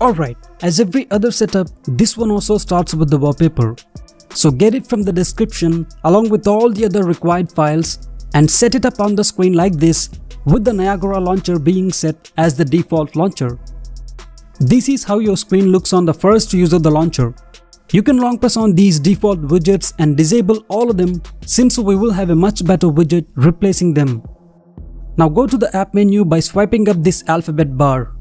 Alright, as every other setup, this one also starts with the wallpaper. So get it from the description along with all the other required files and set it up on the screen like this with the Niagara launcher being set as the default launcher. This is how your screen looks on the first use of the launcher. You can long press on these default widgets and disable all of them since we will have a much better widget replacing them. Now go to the app menu by swiping up this alphabet bar.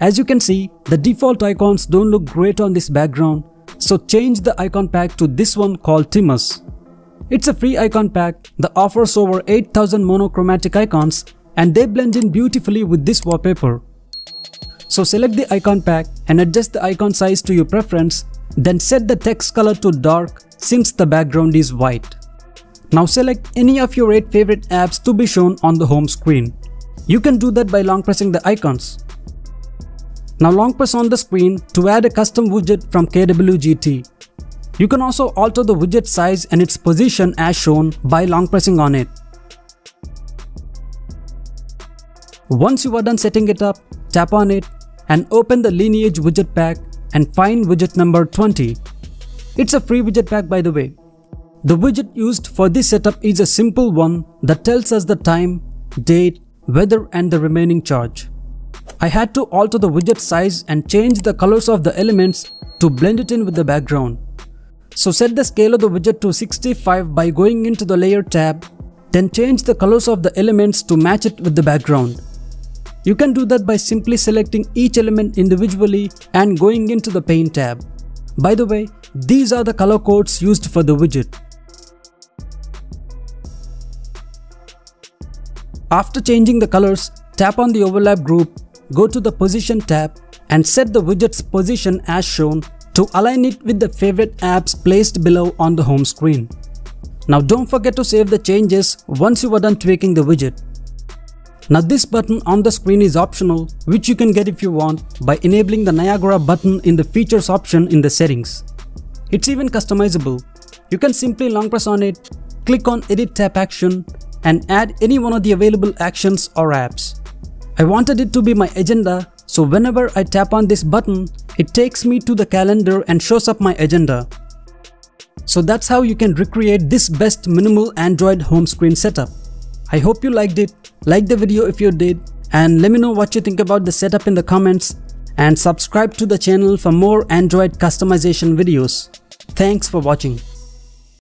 As you can see, the default icons don't look great on this background, so change the icon pack to this one called Timus. It's a free icon pack that offers over 8000 monochromatic icons and they blend in beautifully with this wallpaper. So select the icon pack and adjust the icon size to your preference, then set the text color to dark since the background is white. Now select any of your 8 favorite apps to be shown on the home screen. You can do that by long pressing the icons. Now long press on the screen to add a custom widget from KWGT. You can also alter the widget size and its position as shown by long pressing on it. Once you are done setting it up, tap on it and open the Lineage widget pack and find widget number 20. It's a free widget pack by the way. The widget used for this setup is a simple one that tells us the time, date, weather and the remaining charge. I had to alter the widget size and change the colors of the elements to blend it in with the background. So set the scale of the widget to 65 by going into the layer tab, then change the colors of the elements to match it with the background. You can do that by simply selecting each element individually and going into the paint tab. By the way, these are the color codes used for the widget. After changing the colors, tap on the overlap group, go to the position tab and set the widget's position as shown to align it with the favorite apps placed below on the home screen. Now don't forget to save the changes once you are done tweaking the widget. Now this button on the screen is optional which you can get if you want by enabling the Niagara button in the features option in the settings. It's even customizable. You can simply long press on it, click on edit tap action and add any one of the available actions or apps. I wanted it to be my agenda so whenever I tap on this button, it takes me to the calendar and shows up my agenda. So that's how you can recreate this best minimal Android home screen setup. I hope you liked it, like the video if you did and let me know what you think about the setup in the comments and subscribe to the channel for more Android customization videos. Thanks for watching.